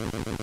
Thank you.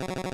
you